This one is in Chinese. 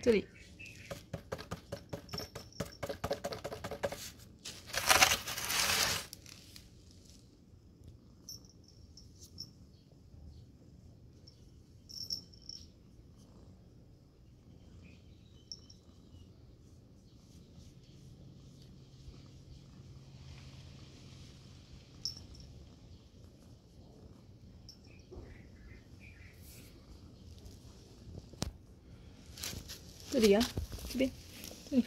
这里。这里啊，这边，这里。